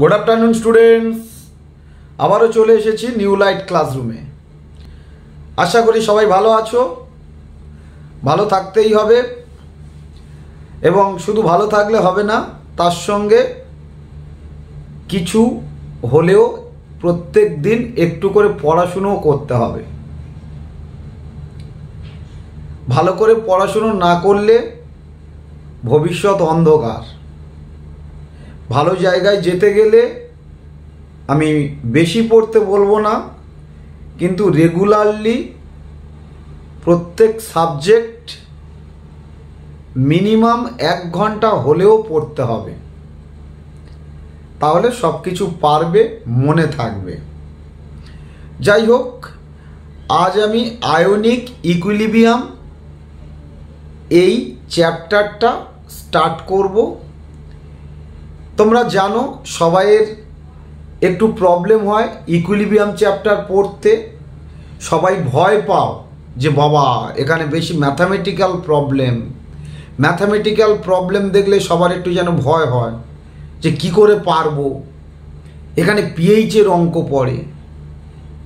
Good afternoon students আবারও চলে এসেছি নিউ লাইট ক্লাসরুমে আশা করি সবাই ভালো আছো। ভালো থাকতেই হবে। এবং শুধু ভালো থাকলে হবে না, তার সঙ্গে কিছু হলেও প্রত্যেক দিন একটু করে পড়াশুনোও করতে হবে। ভালো করে পড়াশুনো না করলে ভবিষ্যৎ অন্ধকার। ভালো জায়গায় যেতে গেলে আমি বেশি পড়তে বলব না, কিন্তু রেগুলারলি প্রত্যেক সাবজেক্ট মিনিমাম এক ঘণ্টা হলেও পড়তে হবে। তাহলে সব কিছু পারবে, মনে থাকবে। যাই হোক, আজ আমি আয়নিক ইকুইলিবিয়াম এই চ্যাপ্টারটা স্টার্ট করব। তোমরা জানো সবাইয়ের একটু প্রবলেম হয় ইকুইলিবিয়াম চ্যাপ্টার পড়তে। সবাই ভয় পাও যে বাবা, এখানে বেশি ম্যাথামেটিক্যাল প্রবলেম ম্যাথামেটিক্যাল প্রবলেম দেখলে সবার একটু যেন ভয় হয় যে কি করে পারব। এখানে পিএইচের অঙ্ক পড়ে।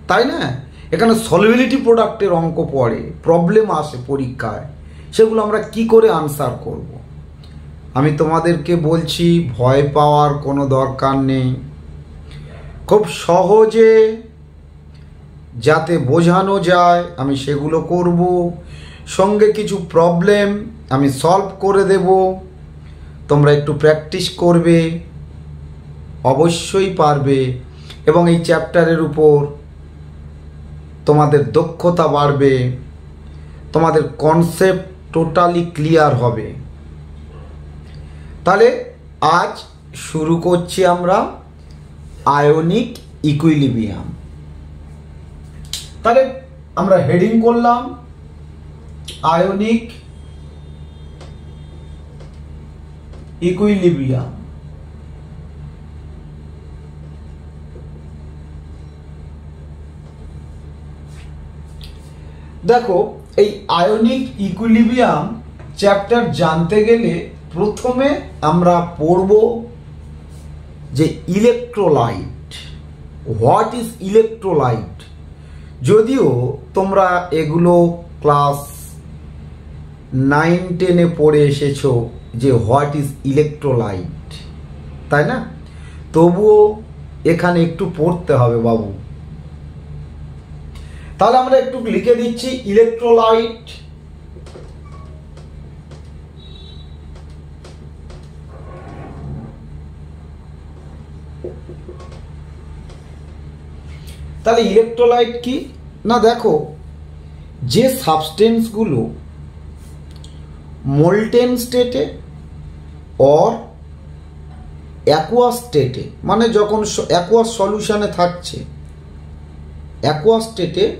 তাই না? এখানে সলিবিলিটি প্রোডাক্টের অঙ্ক পড়ে। প্রবলেম আসে পরীক্ষায়। সেগুলো আমরা কি করে আনসার করব। আমি তোমাদেরকে বলছি, ভয় পাওয়ার কোনো দরকার নেই। খুব সহজে যাতে বোঝানো যায়, আমি সেগুলো করব। সঙ্গে কিছু প্রবলেম আমি সলভ করে দেব। তোমরা একটু প্র্যাকটিস করবে, অবশ্যই পারবে। এবং এই চ্যাপ্টারের উপর তোমাদের দক্ষতা বাড়বে। তোমাদের কনসেপ্ট টোটালি ক্লিয়ার হবে। তাহলে আজ শুরু করছি আমরা আয়নিক ইকুইলিবিয়াম তাহলে আমরা হেডিং করলাম, আয়নিক ইকুইলিবিয়াম দেখো, এই আয়নিক ইকুইলিবিয়াম চ্যাপ্টার জানতে গেলে প্রথমে আমরা পড়ব যে ইলেকট্রোলাইট হোয়াট ইজ ইলেকট্রোলাইট যদিও তোমরা এগুলো ক্লাস নাইন টেনে পড়ে এসেছ যে হোয়াট ইজ ইলেকট্রোলাইট তাই না? তবুও এখানে একটু পড়তে হবে বাবু। তাহলে আমরা একটু লিখে দিচ্ছি ইলেকট্রোলাইট তাহলে ইলেকট্রোলাইট কি? না, দেখো, যে সাবস্টেন্সগুলো মোল্টেন স্টেটে অর অ্যাকোয়া স্টেটে মানে যখন অ্যাকোয়া সলিউশনে থাকছে অ্যাকোয়া স্টেটে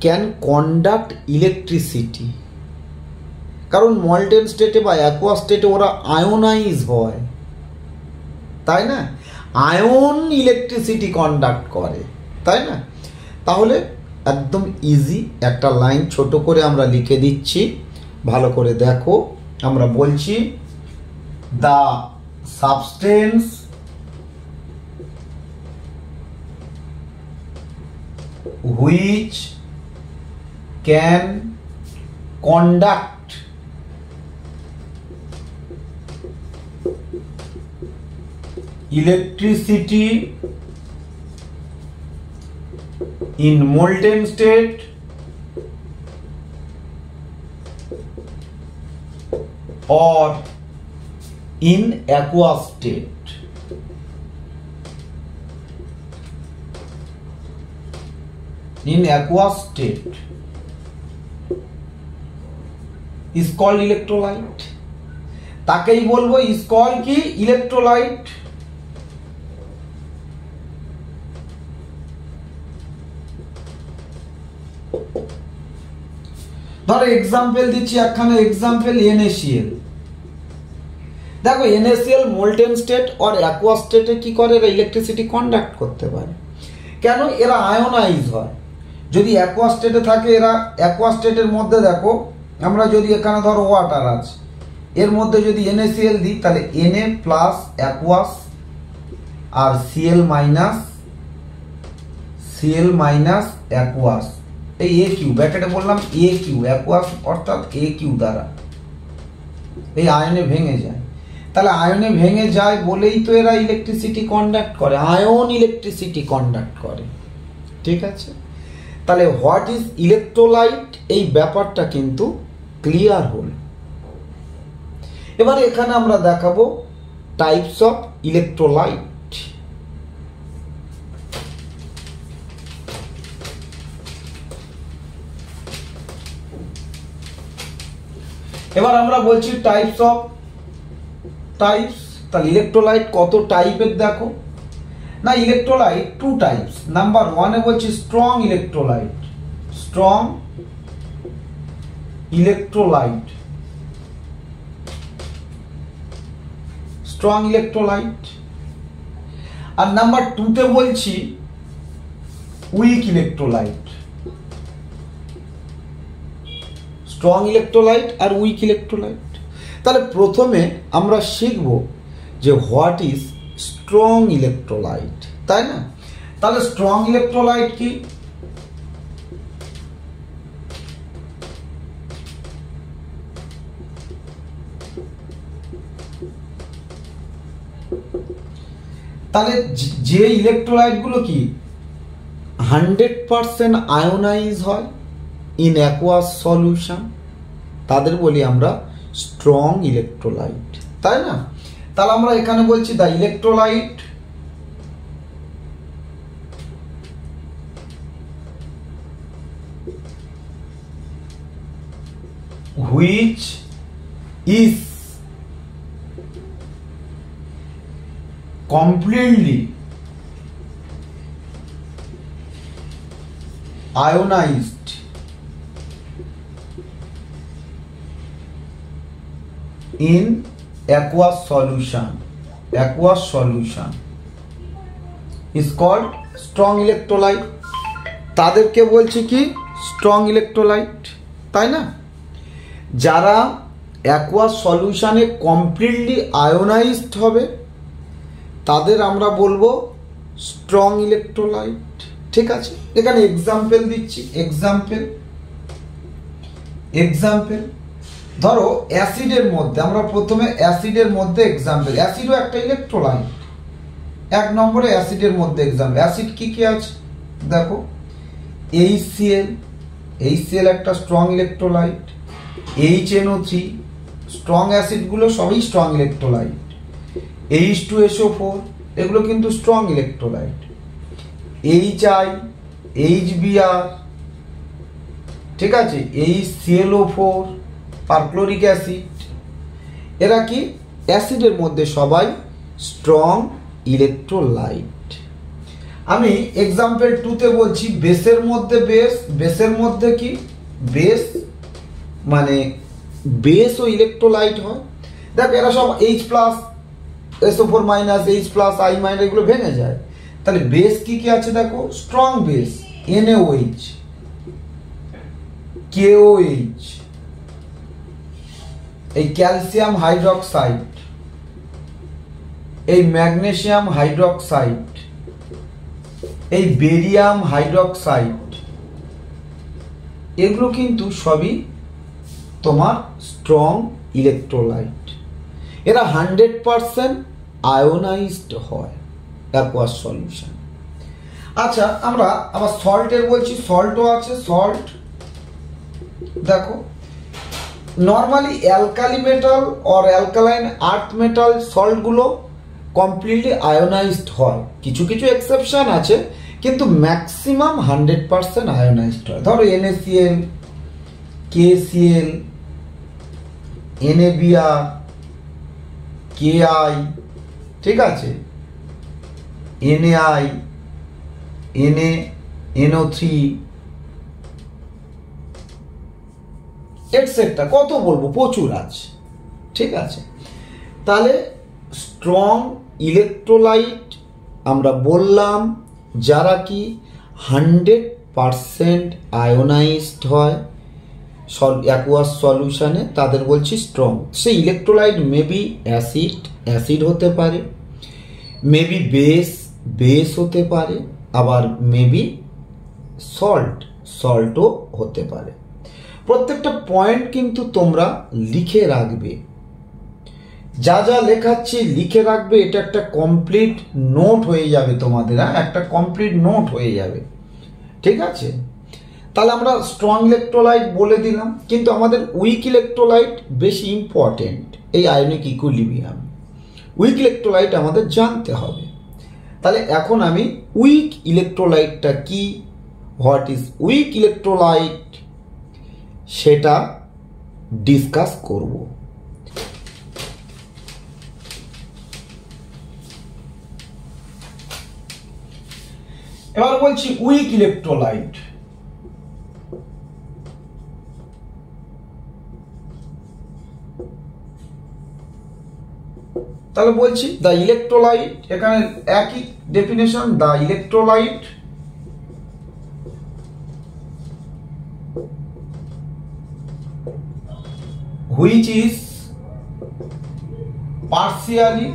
ক্যান কন্ডাক্ট ইলেকট্রিসিটি কারণ মল্টেন স্টেটে বা অ্যাকোয়া স্টেটে ওরা আয়োনাইজ হয়। তাই না? আয়ন ইলেকট্রিসিটি কন্ডাক্ট করে। তাই না? তাহলে একদম ইজি একটা লাইন ছোট করে আমরা লিখে দিচ্ছি। ভালো করে দেখো, আমরা বলছি the substance which can conduct electricity in molten state or in aqueous state in aqueous state is called electrolyte তাকেই বলব called কি ইলেকট্রোলাইট ধরো এক্সাম্পল দিচ্ছি, একখানে এক্সাম্পল এনএসিএল দেখো এনএসিএল মোল্টেন স্টেট আর অ্যাকোয়া স্টেটে কি করে? এরা ইলেকট্রিসিটি কন্ডাক্ট করতে পারে। কেন? এরা আয়োনাইজ হয়। যদি অ্যাকোয়া স্টেটে থাকে, এরা অ্যাকোয়া স্টেটের মধ্যে দেখো, আমরা যদি এখানে ধরো ওয়াটার আছে, এর মধ্যে যদি এনএসিএল দিই, তাহলে এনএ প্লাস অ্যাকোয়াস আর C L minus C L minus aqueous এই এ কিউ ব্র্যাকেটে বললাম এ কিউ অ্যাকুয়াস অর্থাৎ এ কিউ দ্বারা। এই আয়নে ভেঙে যায়। তাহলে আয়নে ভেঙে যায় বলেই তো এরা ইলেকট্রিসিটি কন্ডাক্ট করে, আয়ন ইলেকট্রিসিটি কন্ডাক্ট করে। ঠিক আছে? তাহলে হোয়াট ইজ ইলেকট্রোলাইট এই ব্যাপারটা কিন্তু ক্লিয়ার হল। এবার এখানে আমরা দেখাবো টাইপস অফ ইলেকট্রোলাইট এবার আমরা বলছি টাইপস অফ টাইপস তাহলে ইলেকট্রোলাইট কত টাইপের দেখো? না ইলেকট্রোলাইট টু টাইপস নাম্বার ওয়ানে বলছি strong electrolyte strong electrolyte strong electrolyte আর নাম্বার টুতে বলছি উইক ইলেকট্রোলাইট স্ট্রং ইলেকট্রোলাইট আর উইক ইলেকট্রোলাইট তাহলে প্রথমে আমরা শিখব যে হোয়াট ইজ স্ট্রং ইলেকট্রোলাইট তাই না? তাহলে স্ট্রং ইলেকট্রোলাইট কি? তাহলে যে ইলেকট্রোলাইটগুলো কি? হান্ড্রেড পারসেন্ট আয়োনাইজ হয়। ইন অ্যাকোয়াস সলিউশন তাদের বলি আমরা স্ট্রং ইলেকট্রোলাইট তাই না? তাহলে আমরা এখানে বলছি the electrolyte which is completely ionized in aqueous solution aqueous solution is called strong electrolyte তাদেরকে বলছি কি? স্ট্রং ইলেকট্রোলাইট তাই না? যারা অ্যাকোয়াস সলিউশনে কমপ্লিটলি আয়োনাইজড হবে, তাদের আমরা বলব স্ট্রং ইলেকট্রোলাইট ঠিক আছে? এখানে এক্সাম্পল দিচ্ছি। এক্সাম্পল এক্সাম্পল ধরো অ্যাসিডের মধ্যে, আমরা প্রথমে অ্যাসিডের মধ্যে এক্সাম্পল অ্যাসিডও একটা ইলেকট্রোলাইট এক নম্বরে অ্যাসিডের মধ্যে এক্সাম্পল অ্যাসিড কি কি আছে? দেখো H C L H C L একটা strong electrolyte H N O three strong অ্যাসিডগুলো সবই strong electrolyte H two S O four এগুলো কিন্তু strong electrolyte H I H B R ঠিক আছে? H C L O four perchloric acid এরা কি? অ্যাসিডের মধ্যে সবাই স্ট্রং ইলেকট্রোলাইট আমি এক্সাম্পল টুতে বলছি বেসের মধ্যে বেস বেসের মধ্যে কি? বেস মানে বেস ও ইলেকট্রোলাইট হয়। দেখ, এরা সব H plus SO four minus H plus I minus এগুলো ভেঙে যায়। তাহলে বেস কি কি আছে দেখো? স্ট্রং বেস এনএওএইচ কেওএইচ এই ক্যালসিয়াম হাইড্রক্সাইড, এই ম্যাগনেসিয়াম হাইড্রক্সাইড, এই বেরিয়াম হাইড্রক্সাইড, এগুলো কিন্তু সবই তোমার স্ট্রং ইলেকট্রোলাইট এরা হান্ড্রেড পারসেন্ট আয়োনাইজড হয় অ্যাকোয়াস সলিউশন আচ্ছা আমরা আবার সল্টের বলছি সল্টও আছে সল্ট দেখো normally alkali metal or alkaline earth metal সল্টগুলো completely ionised হয়। কিছু কিছু এক্সেপশান আছে, কিন্তু ম্যাক্সিমাম হান্ড্রেড পারসেন্ট আয়োনাইজড হয়। ধরো NaCl KCL N A B R K I ঠিক আছে? N A I N A N O three etcetera কত বলব? প্রচুর আছে। ঠিক আছে? তাহলে স্ট্রং ইলেকট্রোলাইট আমরা বললাম, যারা কি হান্ড্রেড পারসেন্ট আয়োনাইজড হয় সল অ্যাকুয়াস সলিউশানে তাদের বলছি স্ট্রং সেই ইলেকট্রোলাইট মেবি অ্যাসিড অ্যাসিড হতে পারে মেবি বেস বেস হতে পারে, আবার মেবি সল্ট সল্টও হতে পারে। প্রত্যেকটা পয়েন্ট কিন্তু তোমরা লিখে রাখবে। যা যা লেখাচ্ছি লিখে রাখবে, এটা একটা কমপ্লিট নোট হয়ে যাবে তোমাদের হ্যাঁ? একটা কমপ্লিট নোট হয়ে যাবে। ঠিক আছে? তাহলে আমরা স্ট্রং ইলেকট্রোলাইট বলে দিলাম, কিন্তু আমাদের উইক ইলেকট্রোলাইট বেশি ইম্পর্টেন্ট এই আয়নিক ইকুইলিবিয়াম উইক ইলেকট্রোলাইট আমাদের জানতে হবে। তাহলে এখন আমি উইক ইলেকট্রোলাইটটা কি? হোয়াট ইজ উইক ইলেকট্রোলাইট সেটা ডিসকাস করব। এবার বলছি উইক ইলেকট্রোলাইট তাহলে বলছি দ্য ইলেকট্রোলাইট এখানে একই definition the electrolyte which is partially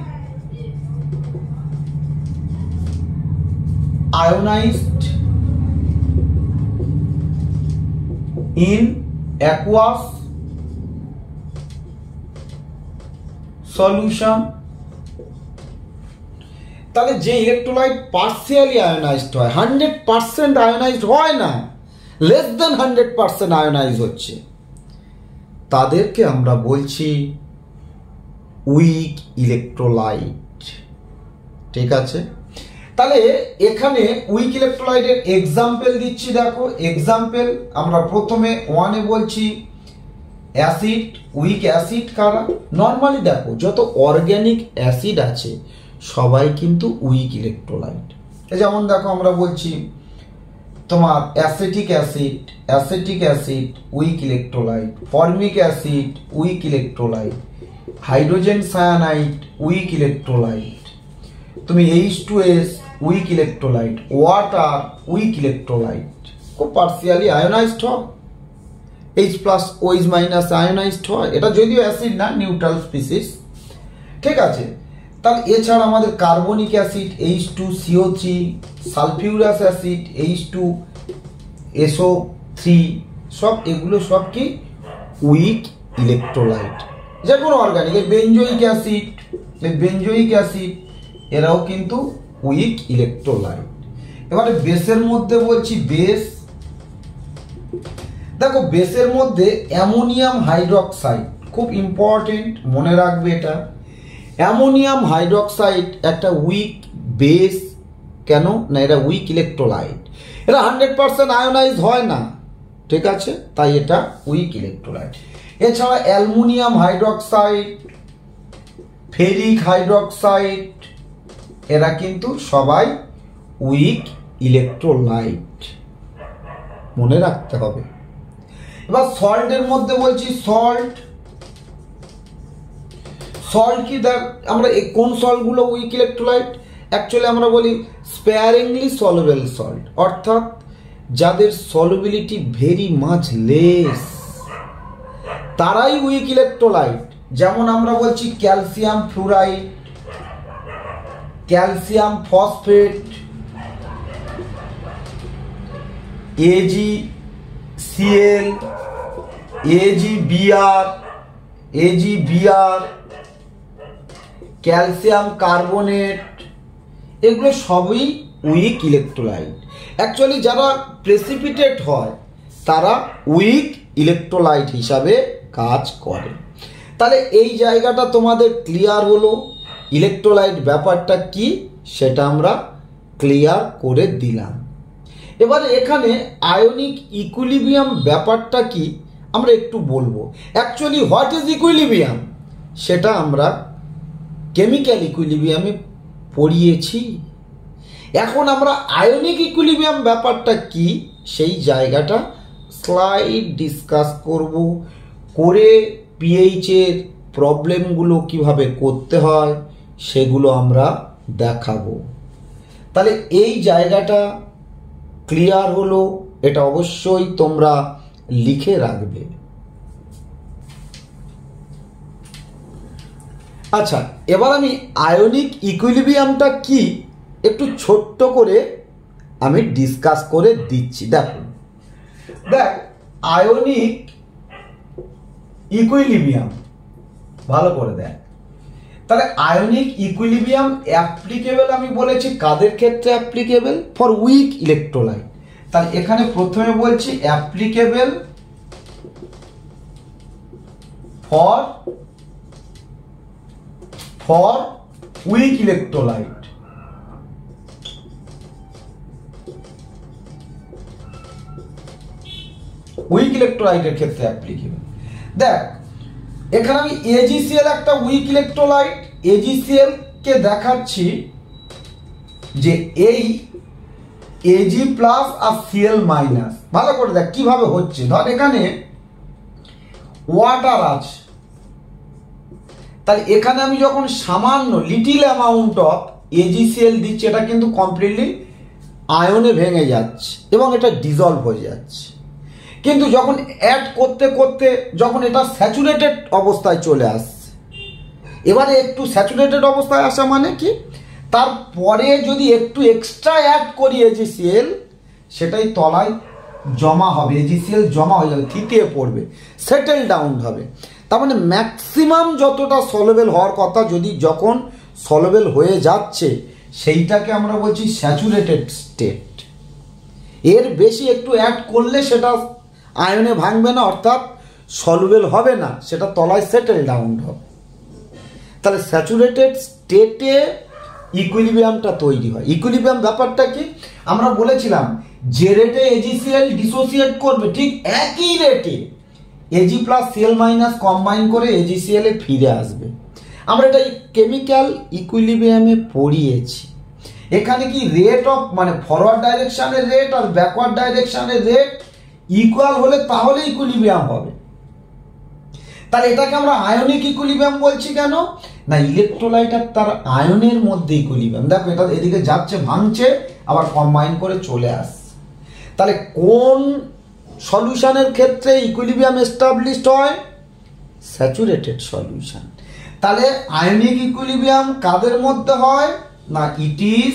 ionized in aqueous solution. তাহলে যে ইলেকট্রোলাইট পার্সিয়ালি আয়োনাইজড হয় হান্ড্রেড পার্সেন্ট আয়োনাইজড হয় না less than hundred percent ionize হচ্ছে। তাদেরকে আমরা বলছি উইক ইলেকট্রোলাইট ঠিক আছে? তাহলে এখানে উইক ইলেকট্রোলাইটের এক্সাম্পল দিচ্ছি, দেখো এক্সাম্পল আমরা প্রথমে ওয়ানে বলছি অ্যাসিড উইক অ্যাসিড কারা? নর্মালি দেখো, যত অর্গ্যানিক অ্যাসিড আছে, সবাই কিন্তু উইক ইলেকট্রোলাইট যেমন দেখো আমরা বলছি তোমার acetic acid acetic acid, weak electrolyte, formic acid, weak electrolyte, hydrogen cyanide weak electrolyte. তুমি H two S weak electrolyte, water, weak electrolyte. খুব পার্সিয়ালি আয়োনাইজড হয়। H plus OH minus ionised হয়। এটা যদিও অ্যাসিড না নিউট্রাল স্পিসিস ঠিক আছে? তাহলে এছাড়া আমাদের carbonic acid H two CO three sulphurous acid H two SO three সব এগুলো সব কি? Weak electrolyte. যে কোনো অর্গানিক এই বেঞ্জোইক অ্যাসিড এই বেঞ্জোইক অ্যাসিড, এরাও কিন্তু উইক ইলেকট্রোলাইট। এবারে বেসের মধ্যে বলছি বেস। দেখো, বেসের মধ্যে অ্যামোনিয়াম হাইড্রক্সাইড, খুব ইম্পর্টেন্ট মনে রাখবে এটা। অ্যামোনিয়াম হাইড্রক্সাইড একটা উইক বেস কেন? না, এটা উইক ইলেকট্রোলাইট এটা হান্ড্রেড পার্সেন্ট আয়োনাইজ হয় না। ঠিক আছে? তাই এটা উইক ইলেকট্রোলাইট এছাড়া অ্যালমোনিয়াম হাইড্রক্সাইড, ফেরিক হাইড্রক্সাইড, এরা কিন্তু সবাই উইক ইলেকট্রোলাইট মনে রাখতে হবে। এবার সল্টের মধ্যে বলছি সল্ট সল্ট কি দেখ, আমরা কোন সল্টগুলো উইক ইলেকট্রোলাইট অ্যাকচুয়ালি আমরা বলি স্পেয়ারিংলি সলুবেল সল্ট অর্থাৎ যাদের সলুবিলিটি ভেরি মাচ লেস তারাই উইক ইলেকট্রোলাইট যেমন আমরা বলছি calcium fluoride calcium phosphate Ag Cl Ag Br Ag Br calcium carbonate, এগুলো সবই উইক ইলেকট্রোলাইট। অ্যাকচুয়ালি যারা প্রেসিপিটেট হয়, তারা উইক ইলেকট্রোলাইট হিসাবে কাজ করে। তাহলে এই জায়গাটা তোমাদের ক্লিয়ার হলো। ইলেকট্রোলাইট ব্যাপারটা কি? সেটা আমরা ক্লিয়ার করে দিলাম। এবার এখানে আয়নিক ইকুইলিবিয়াম ব্যাপারটা কি? আমরা একটু বলব। অ্যাকচুয়ালি হোয়াট ইজ ইকুইলিবিয়াম সেটা আমরা কেমিক্যাল ইকুইলিবিয়ামে পড়িয়েছি। এখন আমরা আয়নিক ইকুইলিবিয়াম ব্যাপারটা কি? সেই জায়গাটা স্লাইড ডিসকাস করব। করে পিএইচের প্রবলেমগুলো কীভাবে করতে হয়, সেগুলো আমরা দেখাবো। তাহলে এই জায়গাটা ক্লিয়ার হলো। এটা অবশ্যই তোমরা লিখে রাখবে। আচ্ছা এবার আমি আয়নিক ইকুইলিবিয়ামটা কি একটু ছোট্ট করে আমি ডিসকাস করে দিচ্ছি। দেখো, দেখ, আয়নিক ইকুইলিবিয়াম ভালো করে দেখ। তাহলে আয়নিক ইকুইলিবিয়াম অ্যাপ্লিকেবল আমি বলেছি, কাদের ক্ষেত্রে অ্যাপ্লিকেবল ফর উইক ইলেকট্রোলাইট তাহলে এখানে প্রথমে বলছি applicable for for weak electrolyte weak ইলেকট্রোলাইটের ক্ষেত্রে অ্যাপ্লিকেবল দেখ, এখানে আমি এজিসিএল একটা উইক ইলেকট্রোলাইট এজিসিএল কে দেখাচ্ছি যে এই এজি প্লাস আর সিএল মাইনাস ভালো করে দেখ, কীভাবে হচ্ছে। ধর এখানে ওয়াটার আছে। তাহলে এখানে আমি যখন সামান্য লিটিল অ্যামাউন্ট অফ এজিসিএল দিচ্ছি, এটা কিন্তু কমপ্লিটলি আয়নে ভেঙে যাচ্ছে এবং এটা ডিজলভ হয়ে যাচ্ছে। কিন্তু যখন অ্যাড করতে করতে যখন এটা স্যাচুরেটেড অবস্থায় চলে আসছে, এবারে একটু স্যাচুরেটেড অবস্থায় আসা মানে কি? তারপরে যদি একটু এক্সট্রা অ্যাড করি এজিসিএল সেটাই তলায় জমা হবে এজিসিএল জমা হয়ে যাবে, থিতিয়ে পড়বে সেটেল ডাউন হবে। তার মানে ম্যাক্সিমাম যতটা সলভেল হওয়ার কথা, যদি যখন সলভেল হয়ে যাচ্ছে, সেইটাকে আমরা বলছি স্যাচুরেটেড স্টেট এর বেশি একটু অ্যাড করলে সেটা আয়নে ভাঙবে না, অর্থাৎ সলভেল হবে না, সেটা তলায় সেটেল ডাউন হবে। তাহলে স্যাচুরেটেড স্টেটে ইকুইলিবিয়ামটা তৈরি হয়। ইকুইলিবিয়াম ব্যাপারটা কি? আমরা বলেছিলাম, যে রেটে এজিসিএল ডিসোসিয়েট করবে, ঠিক একই রেটে AG plus CL minus combine করে এজিসিএল ফিরে আসবে। আমরা এটা কেমিক্যাল ইকুইলিবিয়ামে পড়িয়েছি। এখানে কি রেট অফ মানে ফরওয়ার্ড ডাইরেকশনের রেট আর ব্যাকওয়ার্ড ডাইরেকশনের রেট ইকুয়াল হলে তাহলে ইকুইলিবিয়াম হবে। তাহলে এটাকে আমরা আয়নিক ইকুইলিবিয়াম বলছি কেন? না ইলেকট্রোলাইট আর তার আয়নের মধ্যে ইকুইলিবিয়াম দেখো এটা এদিকে যাচ্ছে, ভাঙছে, আবার কম্বাইন করে চলে আসছে। তাহলে কোন সলিউশনের ক্ষেত্রে ইকুইলিবিয়াম এস্টাবলিশড হয়? স্যাচুরেটেড সলিউশন তাহলে আয়নিক ইকুইলিবিয়াম কাদের মধ্যে হয়? না it is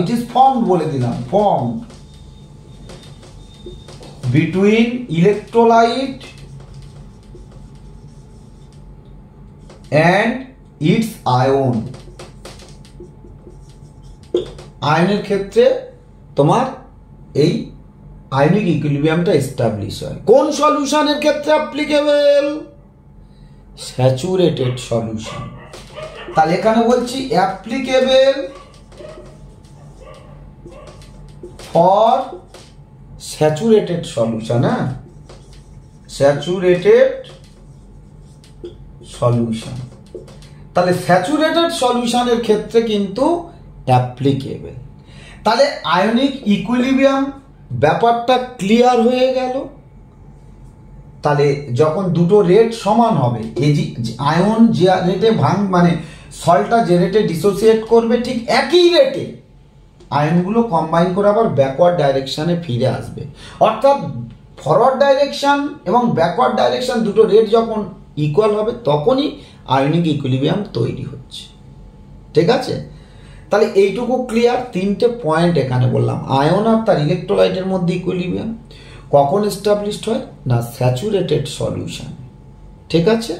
it is form বলে দিলাম form between electrolyte and its ion আয়নের ক্ষেত্রে তোমার এই আয়নিক ইকুইলিবিয়ামটা এস্টাবলিশ হয়। কোন সলিউশনের ক্ষেত্রে অ্যাপ্লিকেবল স্যাচুরেটেড সলিউশন তাহলে এখানে বলছি অ্যাপ্লিকেবল ফর স্যাচুরেটেড সলিউশন হ্যাঁ? স্যাচুরেটেড সলিউশন তাহলে স্যাচুরেটেড সলিউশনের ক্ষেত্রে কিন্তু অ্যাপ্লিকেবল তাহলে আয়নিক ইকুইলিবিয়াম ব্যাপারটা ক্লিয়ার হয়ে গেল। তাহলে যখন দুটো রেট সমান হবে এজি আয়ন যে রেটে ভাঙ মানে সলটা যে রেটে ডিসোসিয়েট করবে, ঠিক একই রেটে আয়নগুলো কম্বাইন করে আবার ব্যাকওয়ার্ড ডাইরেকশানে ফিরে আসবে। অর্থাৎ ফরওয়ার্ড ডাইরেকশান এবং ব্যাকওয়ার্ড ডাইরেকশান দুটো রেট যখন ইকুয়াল হবে, তখনই আয়নিক ইকুইলিবিয়াম তৈরি হচ্ছে। ঠিক আছে? তাহলে এইটুকু ক্লিয়ার তিনটে পয়েন্ট এখানে বললাম। আয়ন আর তার ইলেকট্রোলাইটের মধ্যে ইকুইলিবিয়াম কখন এস্টাবলিশড হয়? না স্যাচুরেটেড সলিউশন ঠিক আছে?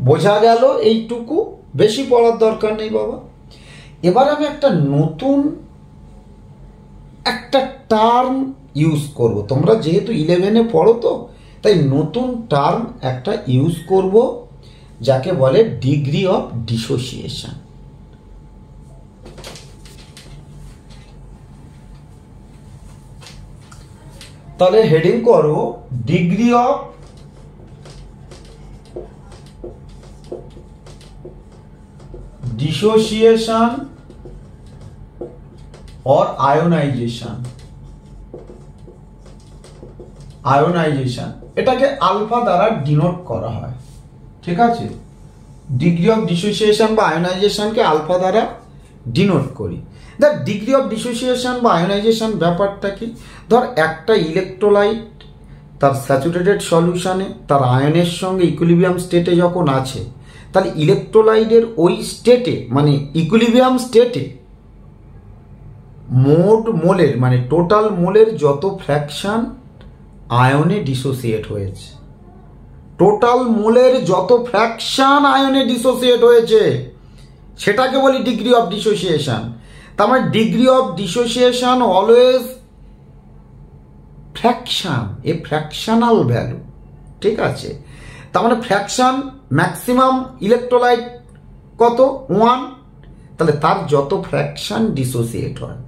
বোঝা গেল এইটুকু? বেশি পড়ার দরকার নেই বাবা। এবার আমি একটা নতুন, একটা টার্ম ইউজ করব। তোমরা যেহেতু ইলেভেনে পড়ো তো, তাই নতুন টার্ম একটা ইউজ করব, যাকে বলে ডিগ্রি অফ ডিসোসিয়েশন তাহলে হেডিং করো degree of dissociation or ionization. Ionization এটাকে আলফা দ্বারা ডিনোট করা হয়। ঠিক আছে? ডিগ্রি অফ ডিসোসিয়েশন বা আয়োনাইজেশনকে আলফা দ্বারা ডিনোট করি। দেখ ডিগ্রি অফ ডিসোসিয়েশন বা আয়োনাইজেশন ব্যাপারটা কি? ধর, একটা ইলেকট্রোলাইট তার স্যাচুরেটেড সলিউশনে তার আয়নের সঙ্গে ইকুইলিবিয়াম স্টেটে যখন আছে, তাহলে ইলেকট্রোলাইটের ওই স্টেটে মানে ইকুইলিব্রিয়াম স্টেটে মোট মোলের মানে টোটাল মোলের যত ফ্র্যাকশান আয়নে ডিসোসিয়েট হয়েছে টোটাল মোলের যত ফ্র্যাকশান আয়নে ডিসোসিয়েট হয়েছে, সেটাকে বলি ডিগ্রি অফ ডিসোসিয়েশন তার মানে degree of dissociation always fraction a fractional value ঠিক আছে? তার মানে ফ্র্যাকশন ম্যাক্সিমাম ইলেকট্রোলাইট কত? ওয়ান তাহলে তার যত ফ্র্যাকশন ডিসোসিয়েট হয়,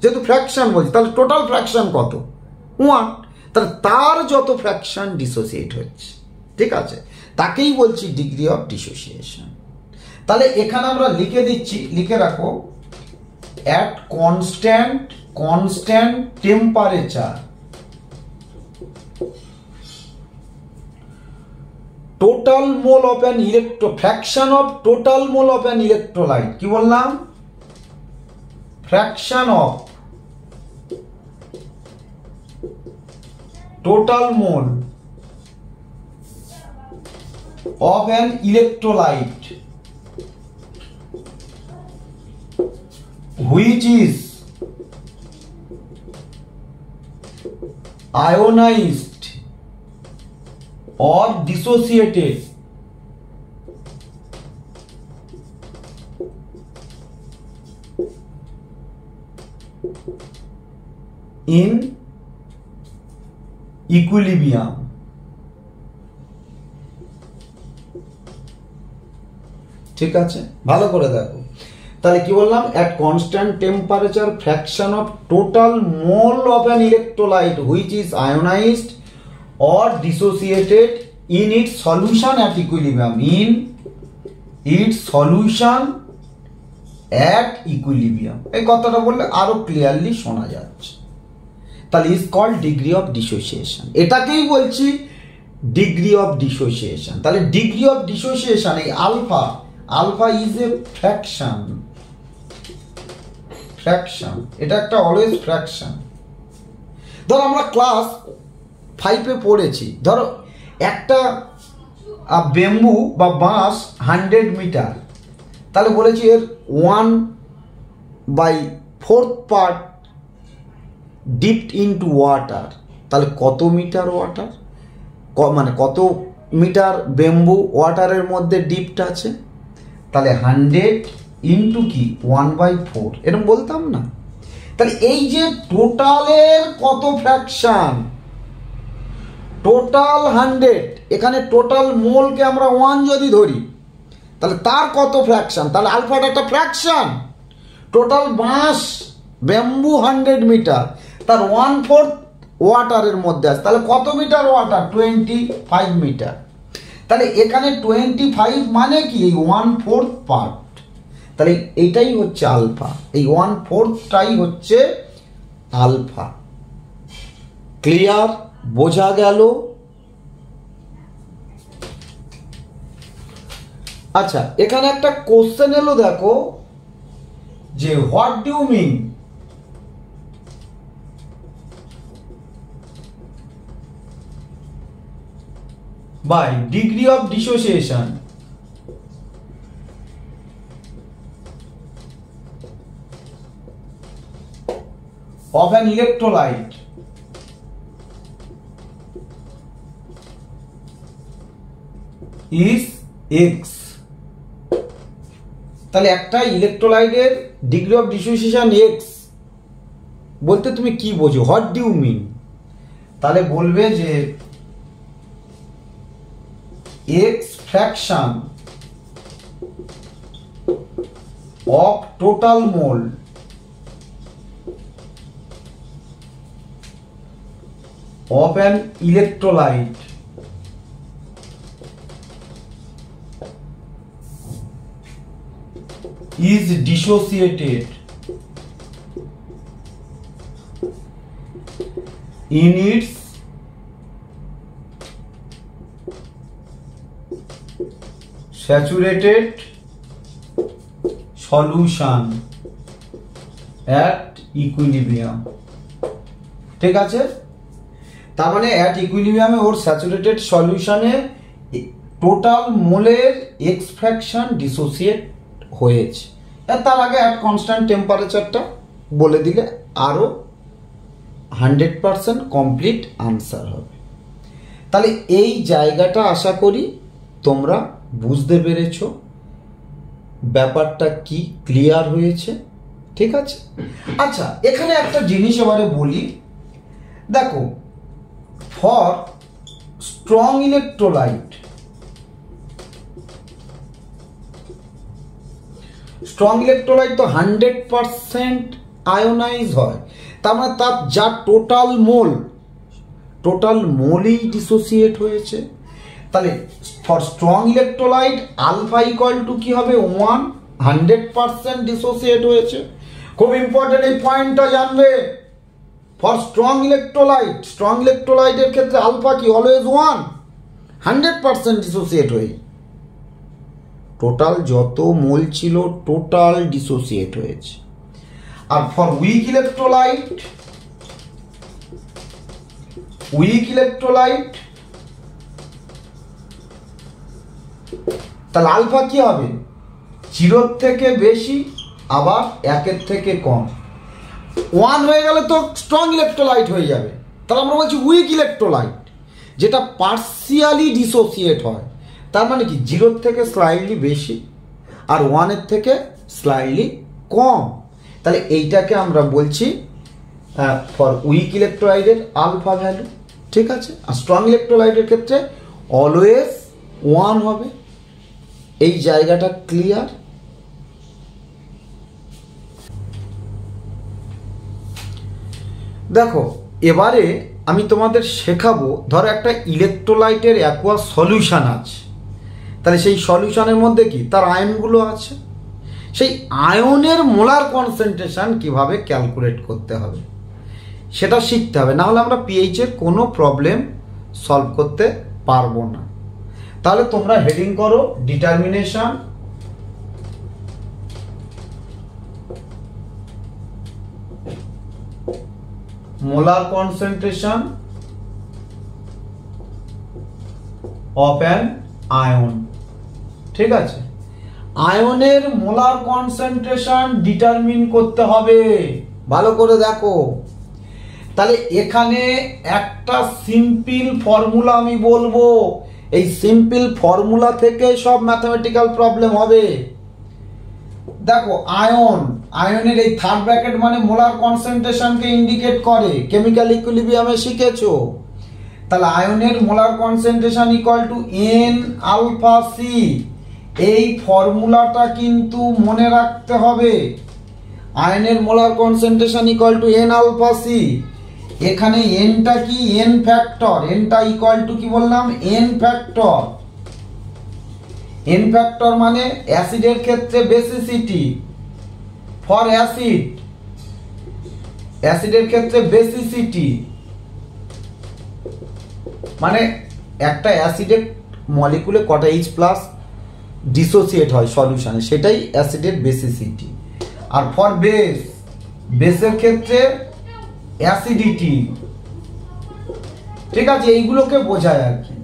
যেহেতু ফ্র্যাকশন বলছি, তাহলে টোটাল ফ্র্যাকশন কত? ওয়ান তাহলে তার যত ফ্র্যাকশন ডিসোসিয়েট হচ্ছে, ঠিক আছে? তাকেই বলছি ডিগ্রি অফ ডিসোসিয়েশন তাহলে এখানে আমরা লিখে দিচ্ছি, লিখে রাখো at constant constant temperature total mole of an electro fraction of total mole of an electrolyte কি বললাম? Fraction of total mole of an electrolyte which is ionized or dissociated. In equilibrium. ঠিক আছে? ভালো করে দেখো। তাহলে কি বললাম? At constant temperature fraction of total mole of an electrolyte which is ionised or dissociated in its solution at equilibrium in its solution at equilibrium এই কথাটা বললে আরও ক্লিয়ারলি শোনা যাচ্ছে। তাহলে is call degree of dissociation এটাকেই বলছি degree of dissociation তাহলে ডিগ্রি অফ ডিসোসিয়েশন এই alpha alpha is a fraction fraction এটা একটা অলওয়েজ ফ্র্যাকশন ধরো আমরা ক্লাস ফাইভে পড়েছি। ধরো, একটা বেম্বু বা বাঁশ হান্ড্রেড মিটার তাহলে বলেছি এর one by fourth part dipped into water তাহলে কত মিটার ওয়াটার মানে কত মিটার বেম্বু ওয়াটারের মধ্যে ডিপড আছে? তাহলে হান্ড্রেড ইন্টু কি? ওয়ান বাই ফোর এরকম বলতাম না? তাহলে এই যে টোটালের কত ফ্র্যাকশন টোটাল হান্ড্রেড, এখানে টোটাল মোলকে আমরা ওয়ান যদি ধরি, তাহলে তার কত ফ্র্যাকশন? তাহলে আলফাটা একটা ফ্র্যাকশন। টোটাল বাঁশ, ব্যাম্বু হান্ড্রেড মিটার, তার ওয়ান ফোর্থ ওয়াটারের মধ্যে আছে। তাহলে কত metre water? Twenty five metre. তাহলে এখানে টোয়েন্টি ফাইভ মানে কি? এই ওয়ান ফোর্থ পার্ট। তাহলে এইটাই হচ্ছে আলফা। এই ওয়ান ফোর্থটাই হচ্ছে আলফা। ক্লিয়ার? বোঝা গেল? আচ্ছা এখানে একটা কোশ্চেন এলো দেখো, যে what do you mean by degree of dissociation of an electrolyte is x. তাহলে একটা ইলেকট্রোলাইটের ডিগ্রি অফ ডিসোসিয়েশন এক্স বলতে তুমি কি বোঝো? হোয়াট ডিউ মিন তাহলে বলবে যে x fraction of total mole of an electrolyte is dissociated in its saturated solution at equilibrium. ঠিক আছে? তার মানে অ্যাট ইকুইলিব্রিয়ামে ওর স্যাচুরেটেড সলিউশনে টোটাল মোলের এক্সফ্র্যাকশন ডিসোসিয়েট হয়েছে। তার আগে অ্যাট কনস্ট্যান্ট টেম্পারেচারটা বলে দিলে আরও হান্ড্রেড পারসেন্ট কমপ্লিট আনসার হবে। তাহলে এই জায়গাটা আশা করি তোমরা বুঝতে পেরেছ। ব্যাপারটা কি ক্লিয়ার হয়েছে, ঠিক আছে? আচ্ছা এখানে একটা জিনিস এবারে বলি। দেখো for strong electrolyte strong electrolyte তো হান্ড্রেড পারসেন্ট আয়োনাইজ হয়। তার মানে তার যা টোটাল মোল টোটাল মোলই ডিসোসিয়েট হয়েছে। তাহলে for strong electrolyte alpha equal to কি হবে? ওয়ান হান্ড্রেড পারসেন্ট ডিসোসিয়েট হয়েছে। খুব ইম্পর্টেন্ট এই পয়েন্টটা জানবে। ফর স্ট্রং ইলেকট্রোলাইট স্ট্রং ইলেকট্রোলাইটের ক্ষেত্রে আলফা কি? Always one hundred percent dissociate হয়ে টোটাল যত মোল ছিল টোটাল ডিসোসিয়েট হয়েছে। আর for weak electrolyte weak electrolyte, তাহলে আলফা কি হবে? জিরোর থেকে বেশি, আবার একের থেকে কম। ওয়ান হয়ে গেলে তো স্ট্রং ইলেকট্রোলাইট হয়ে যাবে। তাহলে আমরা বলছি উইক ইলেকট্রোলাইট, যেটা পার্সিয়ালি ডিসোসিয়েট হয়। তার মানে কি? জিরোর থেকে স্লাইডলি বেশি আর ওয়ানের থেকে স্লাইডলি কম। তাহলে এইটাকে আমরা বলছি ফর উইক ইলেকট্রোলাইটের আলফা ভ্যালু ঠিক আছে? আর স্ট্রং ইলেকট্রোলাইটের ক্ষেত্রে অলওয়েজ ওয়ান হবে। এই জায়গাটা ক্লিয়ার দেখো, এবারে আমি তোমাদের শেখাবো, ধরো একটা ইলেকট্রোলাইটের অ্যাকোয়া সলিউশন আছে। তাহলে সেই সলিউশনের মধ্যে কি? তার আয়নগুলো আছে। সেই আয়নের মোলার কনসেন্ট্রেশন কীভাবে ক্যালকুলেট করতে হবে? সেটা শিখতে হবে। না হলে আমরা পিএইচের কোনো প্রবলেম সলভ করতে পারব না। তাহলে তোমরা হেডিং করো determination molar concentration of an ion ঠিক আছে? আয়নের মোলার কনসেন্ট্রেশন ডিটারমিন করতে হবে। ভালো করে দেখো। তাহলে এখানে একটা সিম্পল ফর্মুলা আমি বলব। এই সিম্পল ফর্মুলা থেকে সব ম্যাথমেটিক্যাল প্রবলেম হবে। দেখো, আয়ন। আয়নের এই থার্ড ব্র্যাকেট মানে মোলার কনসেন্ট্রেশনকে ইন্ডিকেট করে। কেমিক্যাল ইকুইলিব্রিয়ামে শিখেছো? তাহলে আয়নের molar concentration equal to N alpha C এই ফর্মুলাটা কিন্তু মনে রাখতে হবে। আয়নের molar concentration equal to N alpha C এখানে এনটা কি? এন ফ্যাক্টর এনটা ইকুয়াল টু কি বললাম? এন ফ্যাক্টর এন ফ্যাক্টর মানে অ্যাসিডের ক্ষেত্রে বেসিসিটি ফর অ্যাসিড অ্যাসিডের ক্ষেত্রে বেসিসিটি মানে একটা অ্যাসিডের মলিকুলে কটা এইচ প্লাস ডিসোসিয়েট হয় সলিউশনে সেটাই অ্যাসিডের বেসিসিটি আর ফর বেস বেসের ক্ষেত্রে অ্যাসিডিটি ঠিক আছে, এইগুলোকে বোঝায় আর কি।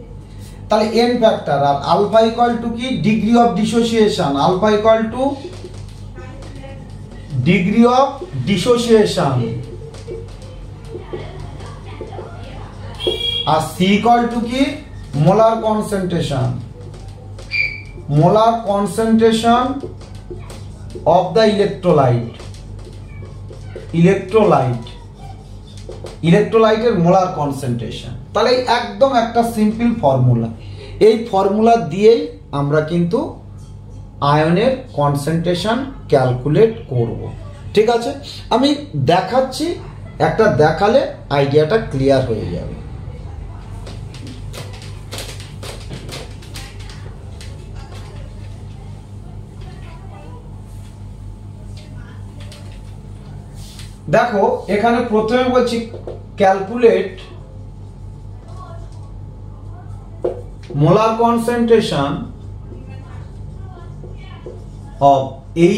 তাহলে এন ফ্যাক্টর আর আলফা ইকুয়াল টু কি? Degree of dissociation alpha equal to degree of dissociation R C equal to কি? Molar concentration molar concentration of the electrolyte electrolyte ইলেকট্রোলাইটের মোলার কনসেন্ট্রেশন তাহলে একদম একটা সিম্পল ফর্মুলা এই ফর্মুলা দিয়েই আমরা কিন্তু আয়নের কনসেন্ট্রেশন ক্যালকুলেট করব। ঠিক আছে? আমি দেখাচ্ছি, একটা দেখালে আইডিয়াটা ক্লিয়ার হয়ে যাবে। দেখো, এখানে প্রথমে বলছি calculate molar concentration of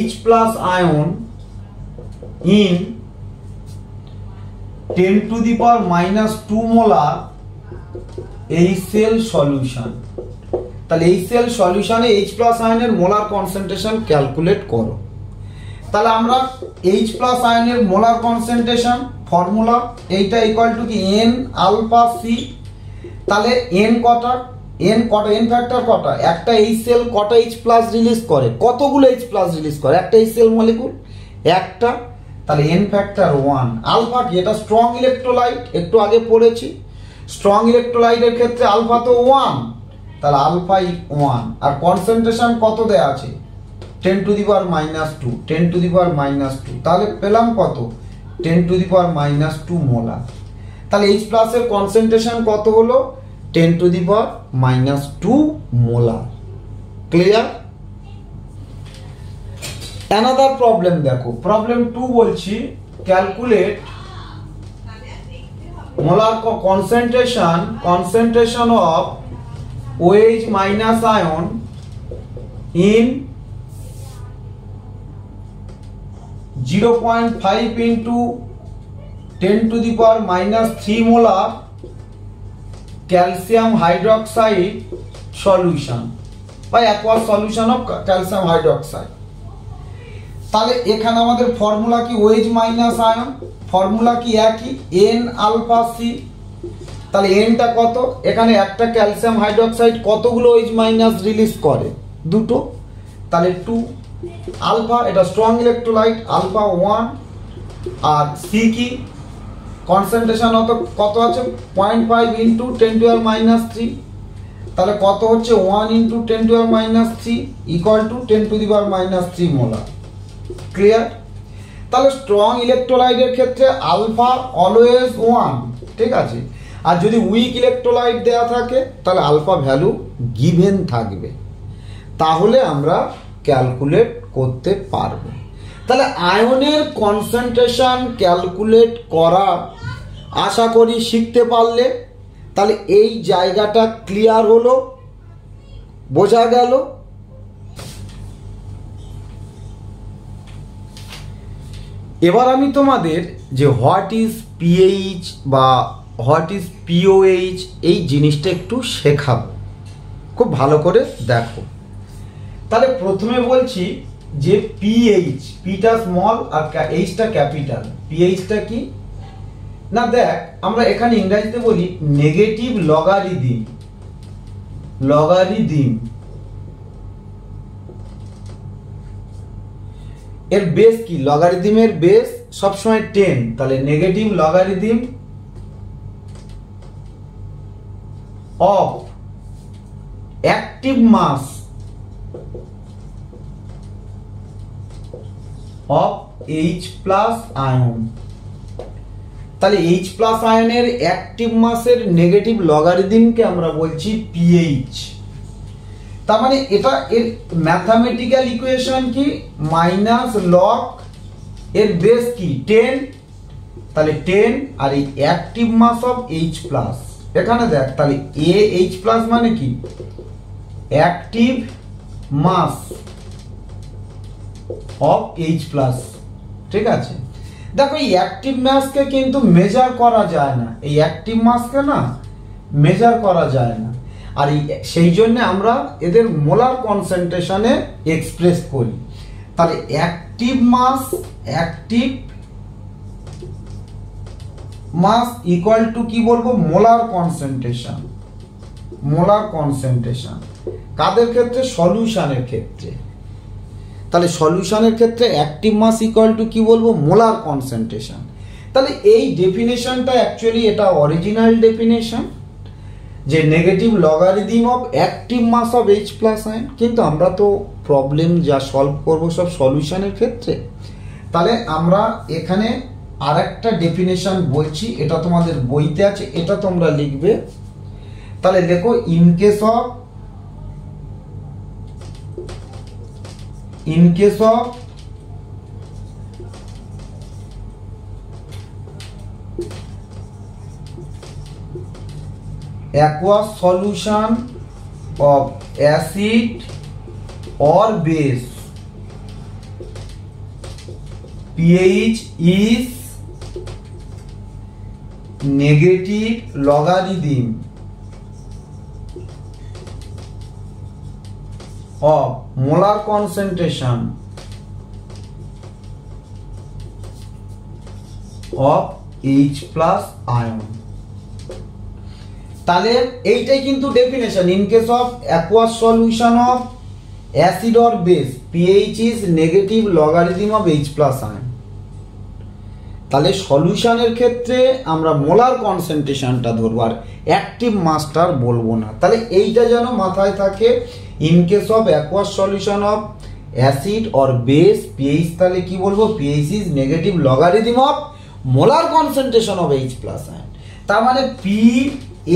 H plus ion in 10 to the power minus 2 molar এই সেল সলিউশন তাহলে এই সেল সলিউশনে এইচ প্লাস আয়নের মোলার কনসেন্ট্রেশন ক্যালকুলেট করো। তাহলে আমরা এইচ প্লাস আয়নের মোলার কনসেন্ট্রেশন ফর্মুলা এইটা ইকুয়াল টু কি? এন আলফা সি তাহলে এন কটা? এন কটা? এন ফ্যাক্টর কটা? একটা এইচ সেল কটা এইচ প্লাস রিলিজ করে? কতগুলো এইচ প্লাস রিলিজ করে? একটা এইচ সেল মলিকুল একটা। তাহলে এন ফ্যাক্টর ওয়ান আলফা কি? এটা স্ট্রং ইলেকট্রোলাইট একটু আগে পড়েছি। স্ট্রং ইলেকট্রোলাইটের ক্ষেত্রে আলফা তো ওয়ান তাহলে আলফা ওয়ান আর কনসেন্ট্রেশন কত দেয়া আছে? Ten to the power minus two, ten to the power minus two, তাহলে পেলাম কত? Ten to the power minus two molar তাহলে এইচ প্লাসের কনসেন্ট্রেশন কত হলো? Ten to the power minus two molar clear another problem দেখো। Problem two বলছি calculate molar concentration concentration of OH minus ion in 0.5 into 10 to the power minus 3 molar calcium hydroxide solution. বা aqueous solution of calcium hydroxide. তাহলে এখানে আমাদের formula কি? OH minus ion. Formula কি একই? N alpha C তাহলে এনটা কত? এখানে একটা ক্যালসিয়াম হাইড্রোক্সাইড কতগুলো ওইচ মাইনাস রিলিজ করে? দুটো। তাহলে টু আলফা, এটা স্ট্রং ইলেকট্রোলাইট আলফা ওয়ান আর সি কি? কনসেন্ট্রেশন অত কত আছে? Point five into ten two আর মাইনাস থ্রি তাহলে কত হচ্ছে? One into ten two R minus three equal to ten to the power minus three molar clear তাহলে স্ট্রং ইলেকট্রোলাইটের ক্ষেত্রে আলফা অলওয়েজ ওয়ান ঠিক আছে? আর যদি উইক ইলেকট্রোলাইট দেওয়া থাকে, তাহলে আলফা ভ্যালু গিভেন থাকবে। তাহলে আমরা ক্যালকুলেট করতে পারব। তাহলে আয়নের কনসেন্ট্রেশন ক্যালকুলেট করা আশা করি শিখতে পারলে। তাহলে এই জায়গাটা ক্লিয়ার হলো, বোঝা গেল। এবার আমি তোমাদের যে হোয়াট ইজ পিএইচ বা হোয়াট ইজ পিওএইচ এই জিনিসটা একটু শেখাবো। খুব ভালো করে দেখো। তাহলে প্রথমে বলছি যে পিএইচ পিটা স্মল আর এইচটা ক্যাপিটাল পিএইচটা কি? না, দেখ, আমরা এখানে ইংরেজিতে বলি নেগেটিভ লগারিদিম লগারিদিম এর বেস কি? লগারিদিমের বেস সবসময় টেন তাহলে negative logarithm of active mass of H plus ion তাহলে এইচ প্লাস আয়নের অ্যাক্টিভ মাসের নেগেটিভ লগারিদমকে আমরা বলছি পিএইচ তার মানে এটা এর ম্যাথামেটিক্যাল ইকুয়েশন কি? মাইনাস লক এর বেস কি? টেন তাহলে টেন আর এই active mass of H plus এখানে দেখ, তাহলে এ এইচ প্লাস মানে কি? Active mass of H plus ঠিক আছে? দেখো, এই অ্যাক্টিভ মাসকে কিন্তু মেজার করা যায় না। এই অ্যাক্টিভ মাসকে না মেজার করা যায় না। আর সেই জন্য আমরা এদের মোলার কনসেন্ট্রেশনে এক্সপ্রেস করি। তাহলে active mass active mass equal to কি বলব? মোলার কনসেন্ট্রেশন মোলার কনসেন্ট্রেশন কাদের ক্ষেত্রে? সলিউশনের ক্ষেত্রে। তাহলে সলিউশনের ক্ষেত্রে অ্যাক্টিভ মাস ইকুয়াল টু কি বলব? মোলার কনসেন্ট্রেশন তাহলে এই ডেফিনেশনটা অ্যাকচুয়ালি এটা অরিজিনাল ডেফিনেশন যে negative logarithm of active mass of H plus ion কিন্তু আমরা তো প্রবলেম যা সলভ করব সব সলিউশনের ক্ষেত্রে। তাহলে আমরা এখানে আর একটা ডেফিনেশন বলছি, এটা তোমাদের বইতে আছে, এটা তোমরা লিখবে। তাহলে দেখো in case of in case of aqueous solution of acid or base pH is negative logarithm of molar concentration of H plus ion. তাহলে এইটাই কিন্তু definition in case of aqueous solution of acid or base pH is negative logarithm of H plus ion তাহলে সলিউশনের ক্ষেত্রে আমরা molar কনসেন্ট্রেশনটা ধরবো আর অ্যাক্টিভ মাস্টার বলব না। তাহলে এইটা যেন মাথায় থাকে in case of aqueous solution of acid or base pH তাহলে কি বলব? PH is negative logarithm of molar concentration of H plus ion তার মানে পি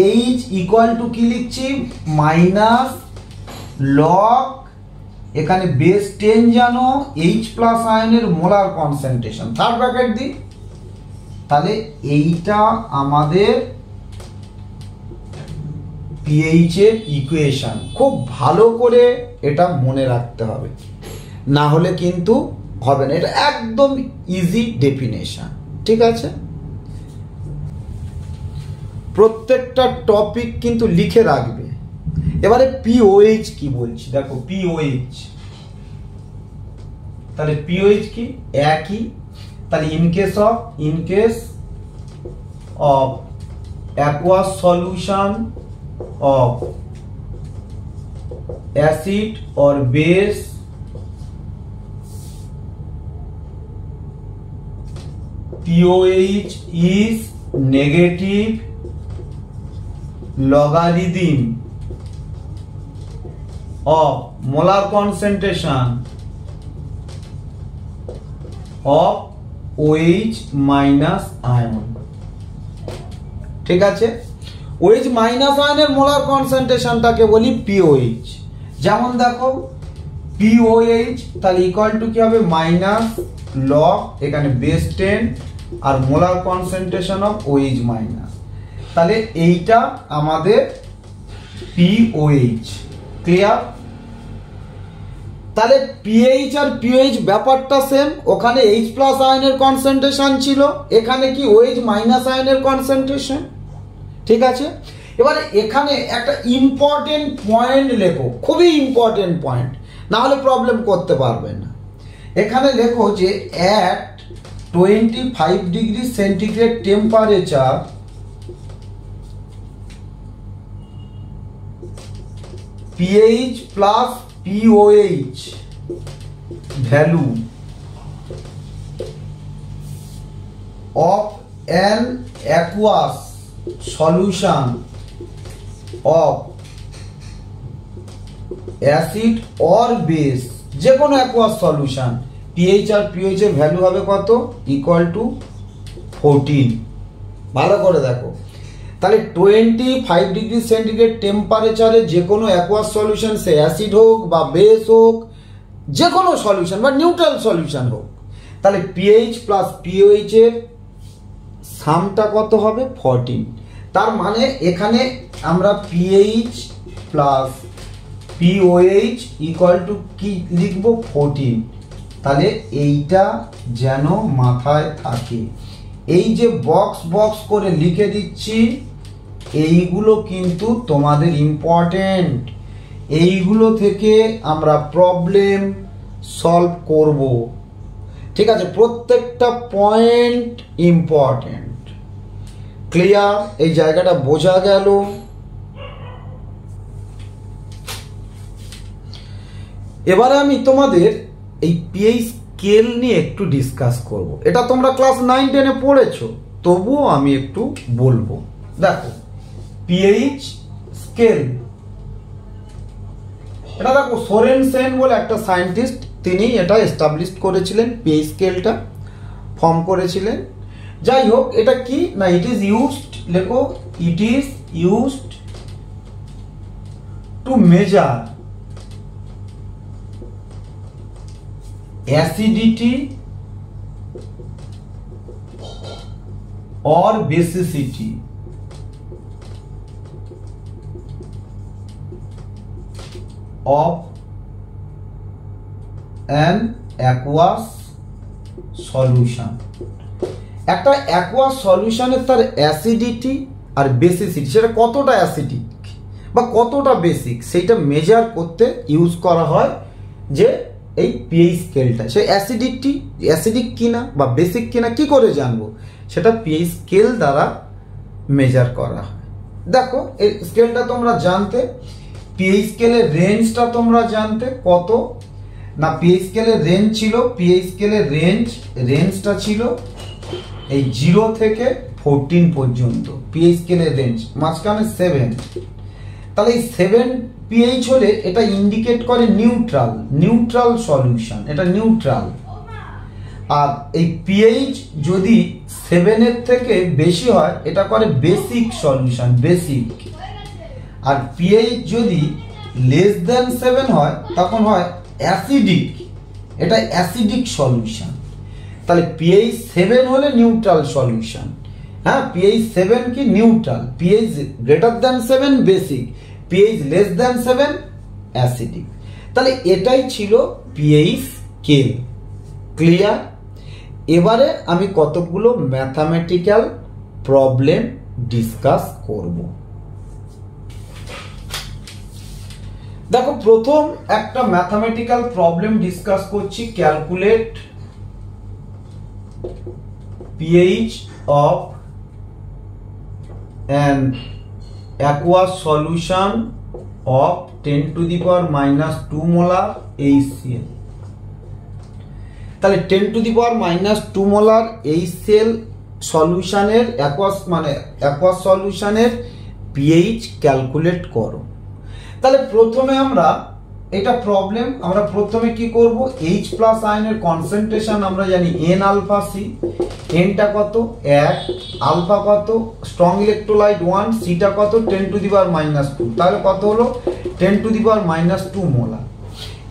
এইচ ইকুয়াল টু কি লিখছি? মাইনাস লগ এখানে বেস টেন জানো এইচ প্লাস আয়নের মোলার কনসেন্ট্রেশন থার্ড ব্র্যাকেট দিই। তাহলে এইটা আমাদের পিএইচ এর ইকুয়েশন খুব ভালো করে এটা মনে রাখতে হবে। না হলে কিন্তু হবে না। এটা একদম ইজি ডেফিনেশন ঠিক আছে? প্রত্যেকটা টপিক কিন্তু লিখে রাখবে। এবারে পিওএইচ কি বলছি? দেখো পিওএইচ তাহলে পিওএইচ কি? একই তাহলে in case of in case of aqueous solution of acid or base POH is negative logarithm of molar concentration of OH minus ion ঠিক আছে? ওএইচ মাইনাস আয়নের মোলার কনসেন্ট্রেশনটাকে বলি পিওএইচ। যেমন দেখো, পিওএইচ তাহলে ইকুয়াল টু কি হবে? মাইনাস লগ এখানে বেস টেন আর molar concentration of OH minus. তাহলে এইটা আমাদের পিওএইচ। ক্লিয়ার তাহলে পিএইচ আর পিওএইচ ব্যাপারটা সেম ওখানে এইচ প্লাস আয়নের কনসেন্ট্রেশন ছিল, এখানে কি ওএইচ মাইনাস আয়নের কনসেন্ট্রেশন ঠিক আছে? এবারে এখানে একটা ইম্পর্টেন্ট পয়েন্ট লেখো, খুবই ইম্পর্টেন্ট পয়েন্ট না হলে প্রবলেম করতে পারবে না। এখানে লেখো যে at twenty five degree centigrade temperature pH plus pOH value of an aqueous solution of acid or base যে কোনো অ্যাকোয়াস সলিউশন পিএইচ আর পিএইচ এর ভ্যালু হবে কত? ইকুয়াল টু ফোরটিন ভালো করে দেখো। তাহলে টোয়েন্টি ফাইভ ডিগ্রি সেন্টিগ্রেড টেম্পারেচারে যে কোনো অ্যাকোয়াস সলিউশন সে অ্যাসিড হোক বা বেস হোক যে কোনো সলিউশন বা নিউট্রাল সলিউশন হোক, তাহলে পিএইচ প্লাস পিওএইচ এর সামটা কত হবে? ফরটিন তার মানে এখানে আমরা pH plus pOH equal to কি লিখব? ফোরটিন তাহলে এইটা যেন মাথায় থাকে। এই যে বক্স বক্স করে লিখে দিচ্ছি এইগুলো কিন্তু তোমাদের ইম্পর্টেন্ট এইগুলো থেকে আমরা প্রবলেম সলভ করব। ঠিক আছে, প্রত্যেকটা পয়েন্ট ইম্পর্টেন্ট ক্লিয়ার এই জায়গাটা বোঝা গেল। এবারে আমি তোমাদের এই পিএইচ স্কেল নিয়ে একটু ডিসকাস করব। এটা তোমরা ক্লাস নাইন টেনে পড়েছো, তবুও আমি একটু বলব। দেখো পিএইচ স্কেল এটা দেখো সোরেন সেন বলে একটা সায়েন্টিস্ট তিনি এটা এস্টাবলিশ করেছিলেন পিএইচ স্কেলটা ফর্ম করেছিলেন। যাই হোক, এটা কি? না ইট ইজ ইউজড লেখো it is used to measure acidity or basicity. Of an aqueous solution একটা অ্যাকোয়াস সলিউশনের তার অ্যাসিডিটি আর বেসিসিটি সেটা কতটা অ্যাসিডিক বা কতটা বেসিক, সেইটা মেজার করতে ইউজ করা হয় যে এই পিএইচ স্কেলটা সে অ্যাসিডিকটি অ্যাসিডিক কিনা বা বেসিক কিনা কি করে জানব? সেটা পিএইচ স্কেল দ্বারা মেজার করা হয়। দেখো, এই স্কেলটা তোমরা জানতে পিএইচ স্কেলের রেঞ্জটা তোমরা জানতে কত? না পিএইচ স্কেলের রেঞ্জ ছিল পিএইচ স্কেলের রেঞ্জ রেঞ্জটা ছিল এই জিরো থেকে ফোরটিন পর্যন্ত পিএইচ স্কেলের রেঞ্জ মাঝখানে সেভেন তাহলে এই সেভেন পিএইচ হলে এটা ইন্ডিকেট করে নিউট্রাল নিউট্রাল সলিউশন এটা নিউট্রাল আর এই পিএইচ যদি সেভেনের থেকে বেশি হয়, এটা করে বেসিক সলিউশন বেসিক আর পিএইচ যদি লেস দেন সেভেন হয়, তখন হয় অ্যাসিডিক এটা অ্যাসিডিক সলিউশন তাহলে পিএইচ সেভেন হলে নিউট্রাল সলিউশন হ্যাঁ পিএইচ সেভেন কি neutral pH greater than seven basic pH less than seven acidic তাহলে এটাই ছিল পিএইচ স্কেল ক্লিয়ার এবারে আমি কতগুলো ম্যাথামেটিক্যাল প্রবলেম ডিসকাস করব? দেখো, প্রথম একটা ম্যাথামেটিক্যাল প্রবলেম ডিসকাস করছি calculate pH of an aqueous solution of 10 to the power minus 2 molar HCl তাহলে 10 to the power minus two molar HCl সলিউশনের aqueous মানে অ্যাকোয়াস সলিউশনের পিএইচ ক্যালকুলেট করো। তাহলে প্রথমে আমরা এটা প্রবলেম আমরা প্রথমে কি করব? এইচ প্লাস আয়নের কনসেন্ট্রেশন আমরা জানি এন আলফা সি এনটা কত? এক। আলফা কত? স্ট্রং ইলেকট্রোলাইট ওয়ান সিটা কত? Ten to the power minus two তাহলে কত হলো? Ten to the power minus two molar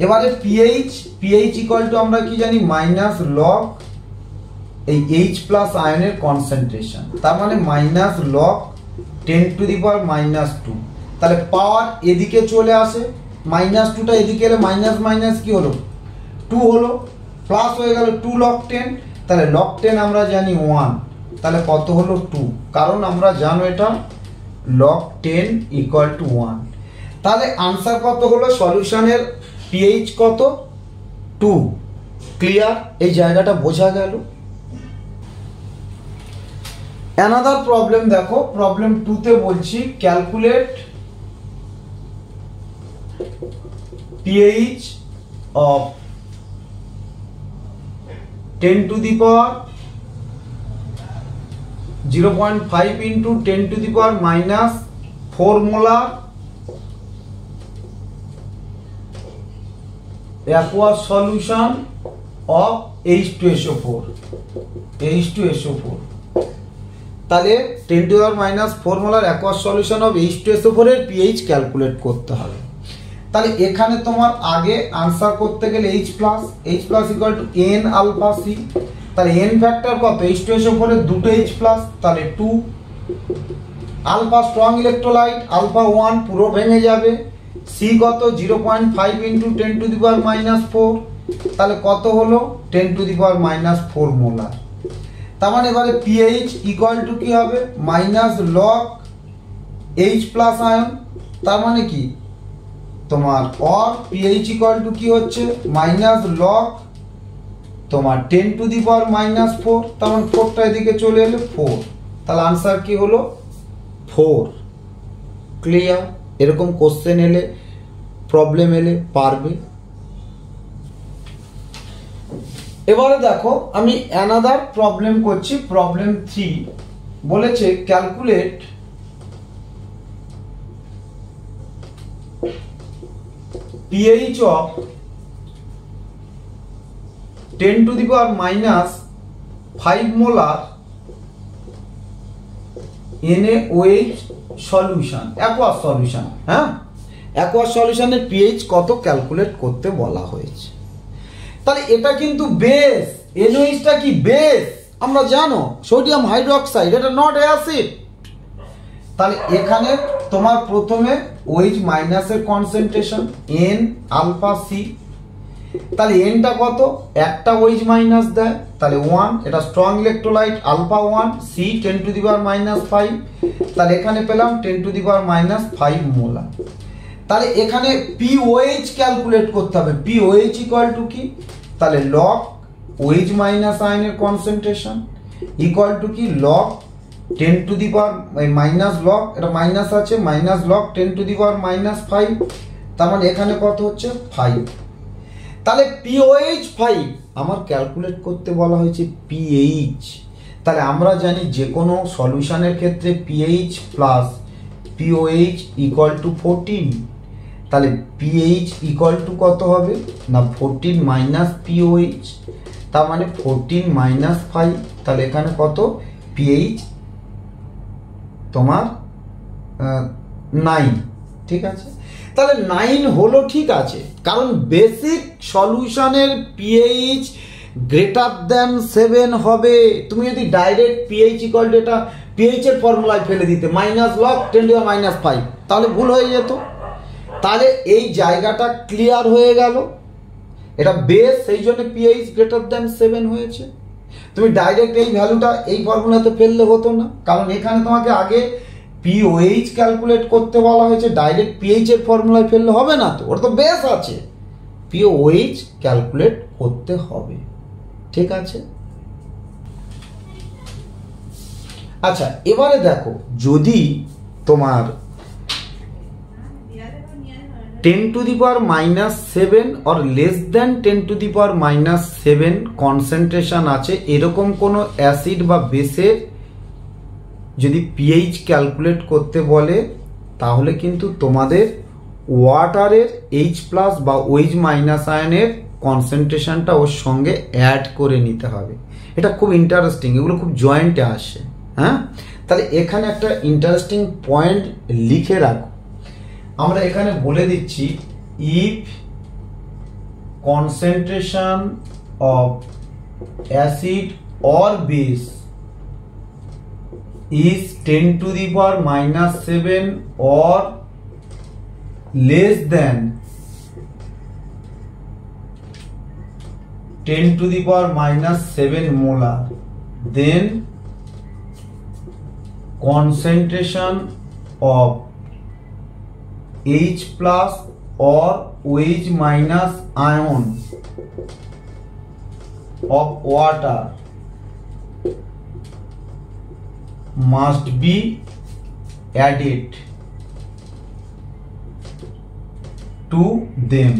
এবারে পিএইচ পিএইচ ইকুয়াল টু আমরা কি জানি? মাইনাস লগ এই এইচ প্লাস আয়নের কনসেন্ট্রেশন তার মানে minus log ten to the power minus two তাহলে পাওয়ার এদিকে চলে আসে মাইনাস টুটা এদিকে এলে মাইনাস মাইনাস কি হলো? টু হলো প্লাস হয়ে গেল টু লক টেন তাহলে লক টেন আমরা জানি ওয়ান তাহলে কত হলো টু কারণ আমরা জানো এটা log ten equal to one তাহলে আনসার কত হলো? সলিউশনের পিএইচ কত? টু ক্লিয়ার এই জায়গাটা বোঝা গেল। অ্যানাদার প্রবলেম দেখো প্রবলেম টুতে বলছি calculate pH of 10 to the power 0.5 into 10 to the power minus 4 molar aqueous solution of H2SO4 H2SO4 তাহলে ten to power minus four molar aqueous solution of H two SO ফোরের pH calculate করতে হবে তাহলে এখানে তোমার আগে answer করতে গেলে H plus H plus equal to n alpha C তাহলে এন ফ্যাক্টর কত? এইচ টু এসও ফোরের দুটো এইচ প্লাস তাহলে two alpha strong electrolyte alpha one পুরো ভেঙে যাবে। সি কত? Zero point five into ten to the power minus four তাহলে কত হলো? Ten to the power minus four molar তার মানে এবারে পিএইচ ইকুয়াল টু কি হবে? Minus log H plus ion তার মানে কি? তোমার অর পিএইচ ইকুয়াল টু কি হচ্ছে? মাইনাস লক তোমার ten to the power minus four তার মানে ফোরটা এদিকে চলে এলে ফোর তাহলে আনসার কি হলো? ফোর ক্লিয়ার এরকম কোশ্চেন এলে প্রবলেম এলে পারবে। এবারে দেখো, আমি অ্যানাদার প্রবলেম করছি প্রবলেম থ্রি বলেছে calculate pH of 10 to the power minus 5 molar NaOH solution aqueous solution হ্যাঁ? অ্যাকোয়াস সলিউশনের পিএইচ কত ক্যালকুলেট করতে বলা হয়েছে? তাহলে এটা কিন্তু বেস এনওএইচটা কি বেস আমরা জানো সোডিয়াম হাইড্রোক্সাইড এটা নট অ্যাসিড তাহলে এখানে তোমার প্রথমে ওইচ মাইনাসের কনসেন্ট্রেশন এন আলফা সি তাহলে এনটা কত? একটা ওইজ মাইনাস দেয়। তাহলে ওয়ান এটা strong electrolyte alpha one C ten to the power minus five তাহলে এখানে পেলাম ten to the power minus five molar তাহলে এখানে পি ওএইচ ক্যালকুলেট করতে হবে। পি ওএইচ ইকুয়াল টু কি? তাহলে লক ওএইচ মাইনাস আয়নের কনসেন্ট্রেশন ইকুয়াল টু কি? Log ten to the power minus log এটা মাইনাস আছে minus log ten to the power minus five তার মানে এখানে কত হচ্ছে? ফাইভ তাহলে পিওএইচ ফাইভ আমার ক্যালকুলেট করতে বলা হয়েছে পিএইচ তাহলে আমরা জানি যে কোনো সলিউশনের ক্ষেত্রে pH plus pOH equal to fourteen তাহলে পিএইচ ইকুয়াল টু কত হবে? না ফোরটিন মাইনাস পিওএইচ তার মানে ফোরটিন মাইনাস ফাইভ তাহলে এখানে কত? পিএইচ তোমার নাইন ঠিক আছে? তাহলে নাইন হলো ঠিক আছে, কারণ বেসিক সলিউশনের পিএইচ গ্রেটার দ্যান সেভেন হবে। তুমি যদি ডাইরেক্ট পিএইচ ইকল এটা পিএইচ এর ফর্মুলায় ফেলে দিতে minus log ten to minus five তাহলে ভুল হয়ে যেত। তাহলে এই জায়গাটা ক্লিয়ার হয়ে গেল। এটা বেস সেই জন্য পিএইচ গ্রেটার দ্যান সেভেন হয়েছে। তুমি ডাইরেক্ট এই ভ্যালুটা এই ফর্মুলাতে ফেললে হতো না। কারণ এখানে তোমাকে আগে পিওএইচ ক্যালকুলেট করতে বলা হয়েছে ডাইরেক্ট পিএইচ এর ফর্মুলায় ফেললে হবে না তো। ওর তো বেস আছে। পিওএইচ ক্যালকুলেট করতে হবে। ঠিক আছে? আচ্ছা এবারে দেখো, যদি তোমার ten to the power minus seven or less then ten to the power minus seven concentration আছে, এরকম কোনো অ্যাসিড বা বেসের যদি পিএইচ ক্যালকুলেট করতে বলে, তাহলে কিন্তু তোমাদের ওয়াটারের এইচ প্লাস বা ওইচ মাইনাস আয়নের কনসেন্ট্রেশনটা ওর সঙ্গে অ্যাড করে নিতে হবে। এটা খুব ইন্টারেস্টিং এগুলো খুব জয়েন্টে আসে হ্যাঁ? তাহলে এখানে একটা ইন্টারেস্টিং পয়েন্ট লিখে রাখো। আমরা এখানে বলে দিচ্ছি if concentration of acid or base is 10 to the power minus 7 or less than 10 to the power minus 7 molar then concentration of H plus or OH minus ion of water must be added to them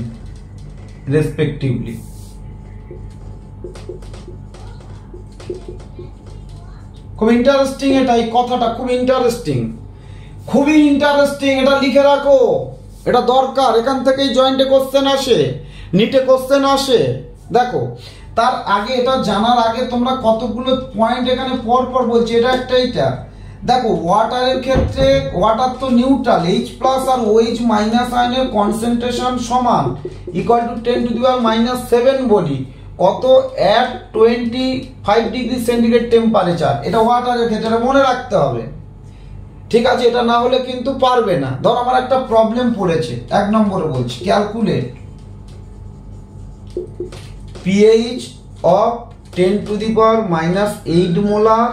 respectively খুব interesting এটা এই কথাটা খুব interesting খুবই interesting এটা লিখে রাখো। এটা দরকার, এখান থেকেই জয়েন্টে কোশ্চেন আসে নিটে কোশ্চেন আসে। দেখো, তার আগে এটা জানার আগে তোমরা কতগুলো পয়েন্ট এখানে পর পর বলছি, এটা একটা এইটা। দেখো ওয়াটারের ক্ষেত্রে ওয়াটার তো নিউট্রাল এইচ প্লাস আর ওইচ মাইনাস আয়নের কনসেন্ট্রেশন সমান equal to ten to the power minus seven বলি। কত? এক twenty five degree centigrade temperature এটা ওয়াটারের ক্ষেত্রে মনে রাখতে হবে। ঠিক আছে, এটা না হলে কিন্তু পারবে না। ধর আমার একটা প্রবলেম পড়েছে, এক নম্বরে বলছি calculate pH of 10 to the power minus 8 molar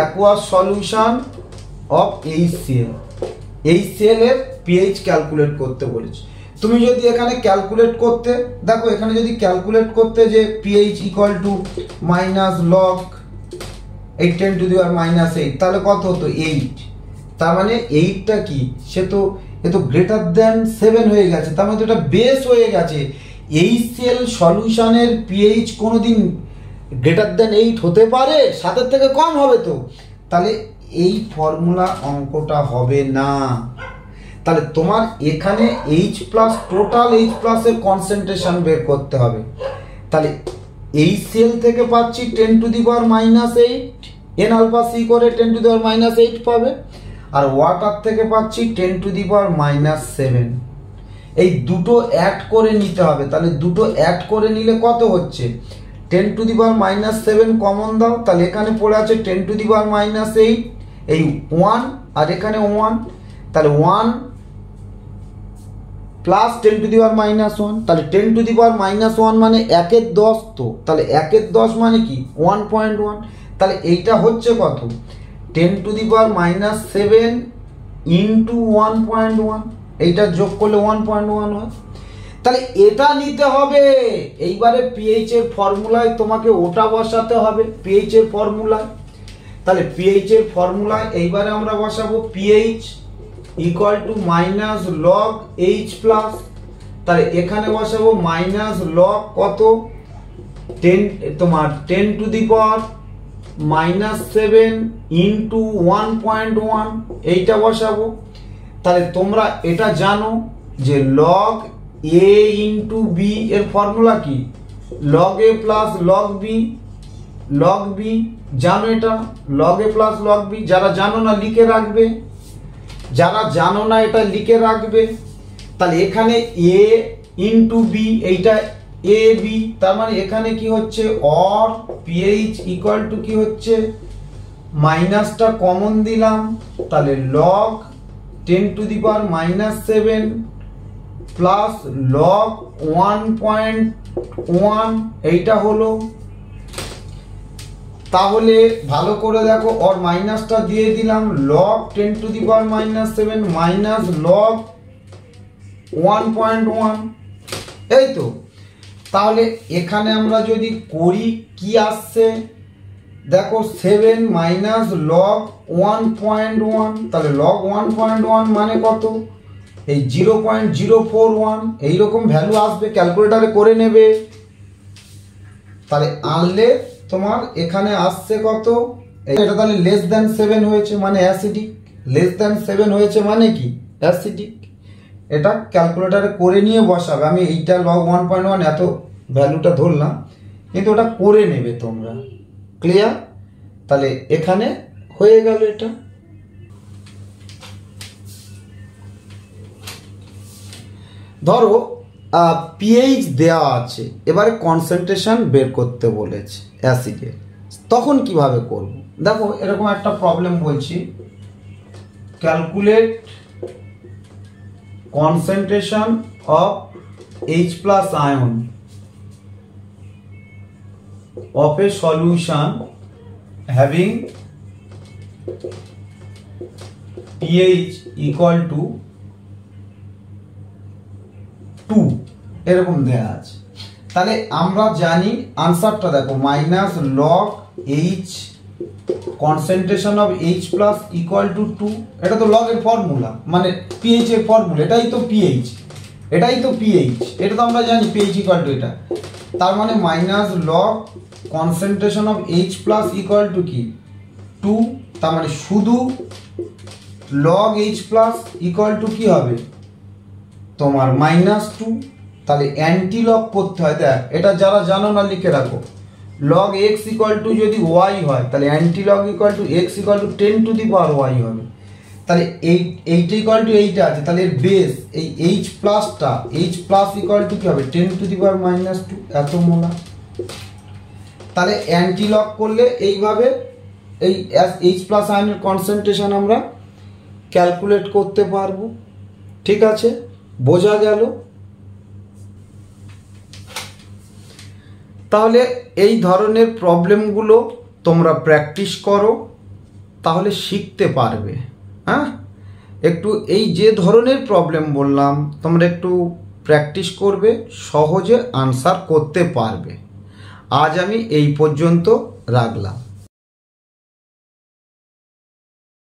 aqueous solution of HCl HCl এর পিএইচ ক্যালকুলেট করতে বলেছি। তুমি যদি এখানে ক্যালকুলেট করতে, দেখো এখানে যদি ক্যালকুলেট করতে যে pH equal to minus log eight ten to the power minus eight তাহলে কত হতো? এইট তার মানে এইটটা কি? সে তো, এ তো গ্রেটার দেন সেভেন হয়ে গেছে। তার মানে তো এটা বেস হয়ে গেছে। এই সেল সলিউশনের পিএইচ কোনো দিন গ্রেটার দেন এইট হতে পারে? সাতের থেকে কম হবে তো। তাহলে এই ফর্মুলা অঙ্কটা হবে না। তাহলে তোমার এখানে এইচ প্লাস টোটাল এইচ প্লাসের কনসেন্ট্রেশন বের করতে হবে। তাহলে এই সেল থেকে পাচ্ছি ten to the power minus eight n alpha C করে ten to the power minus eight পাবে, আর ওয়াটার থেকে পাচ্ছি ten to the power minus seven এই দুটো অ্যাড করে নিতে হবে, তাহলে দুটো অ্যাড করে নিলে কত হচ্ছে? Ten to the power minus seven common দাও, তাহলে এখানে পড়ে আছে ten to the power minus eight এই ওয়ান আর এখানে ওয়ান তাহলে one plus ten to the power minus one তাহলে ten to the power minus one মানে একের দশ তো, তাহলে একের দশ মানে কি? ওয়ান পয়েন্ট ওয়ান তাহলে এইটা হচ্ছে কত? Ten to the power minus seven into one point one এইটা যোগ করলে ওয়ান পয়েন্ট ওয়ান হয়। তাহলে এটা নিতে হবে। এইবারে পিএইচ এর ফর্মুলায় তোমাকে ওটা বসাতে হবে পিএইচ এর ফর্মুলায় তাহলে পিএইচ এর ফর্মুলায় এইবারে আমরা বসাবো pH equal to minus log H plus তাহলে এখানে বসাবো মাইনাস লগ কত? টেন তোমার ten to the power minus seven into one point one এইটা বসাবো। তাহলে তোমরা এটা জানো যে লগ এ ইন্টু বি এর ফর্মুলা কি? Log A plus log B log B জানো এটা? Log A plus log B যারা জানো না, লিখে রাখবে। যারা জানো না এটা লিখে রাখবে, তাহলে এখানে এ ইন্টু বি এইটা এ বি তার মানে এখানে কি হচ্ছে? অর পিএইচ ইকুয়াল টু কি হচ্ছে? মাইনাসটা কমন দিলাম, তাহলে log ten to the power minus seven plus log one point one এইটা হলো তাহলে ভালো করে দেখো অর মাইনাসটা দিয়ে দিলাম log ten to the power minus seven minus log one point one এই তো। তাহলে এখানে আমরা যদি করি, কি আসছে? দেখো seven minus log one point one তাহলে লগ ওয়ান পয়েন্ট ওয়ান মানে কত? এই zero point zero four one এইরকম ভ্যালু আসবে ক্যালকুলেটারে করে নেবে। তাহলে আনলে তোমার এখানে আসছে কত? এটা তাহলে লেস দ্যান সেভেন হয়েছে মানে অ্যাসিডিক লেস দ্যান সেভেন হয়েছে মানে কি? অ্যাসিডিক এটা ক্যালকুলেটারে করে নিয়ে বসাবে। আমি এইটা লগ ওয়ান পয়েন্ট ওয়ান এত ভ্যালুটা ধরলাম। কিন্তু ওটা করে নেবে তোমরা। ক্লিয়ার তাহলে এখানে হয়ে গেল এটা। ধরো পিএইচ দেওয়া আছে। এবারে কনসেন্ট্রেশন বের করতে বলেছে অ্যাসিডের তখন কীভাবে করব? দেখো, এরকম একটা প্রবলেম বলছি। Calculate concentration of H plus ion of a solution having pH equal to 2 এরকম দেয়া আছে। তাহলে আমরা জানি আনসারটা দেখো minus log H concentration of H plus equal to two এটা তো লগের ফর্মুলা মানে পিএইচ এর ফর্মুলা এটাই তো পিএইচ এটাই তো পিএইচ এটা তো আমরা জানি পিএইচ ইকুয়াল টু এটা। তার মানে minus log concentration of H plus equal to কি? টু তার মানে শুধু log H plus equal to কি হবে? তোমার মাইনাস টু তাহলে অ্যান্টি লগ করতে হয়। দেখ, এটা যারা জানো না, লিখে রাখো। লগ এক্স ইকুয়াল টু যদি ওয়াই হয়, তাহলে anti log equal to X equal to ten to the power Y হবে। তাহলে এই এইটা ইকুয়াল টু এইটা আছে, তাহলে এর বেস এই এইচ প্লাসটা এইচ প্লাস ইকুয়াল টু কি হবে? Ten to the power minus two এত মোলা। তাহলে অ্যান্টি লগ করলে এইভাবে এই এইচ প্লাস আয়নের কনসেন্ট্রেশন আমরা ক্যালকুলেট করতে পারব। ঠিক আছে? বোঝা গেল? তাহলে এই ধরনের প্রবলেমগুলো তোমরা প্র্যাকটিস করো, তাহলে শিখতে পারবে। হ্যাঁ? একটু এই যে ধরনের প্রবলেম বললাম, তোমরা একটু প্র্যাকটিস করবে, সহজে আনসার করতে পারবে। আজ আমি এই পর্যন্ত রাখলাম।